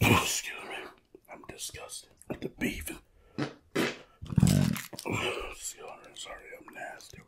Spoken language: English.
Excuse me. I'm disgusted with the beef. Sorry, I'm nasty.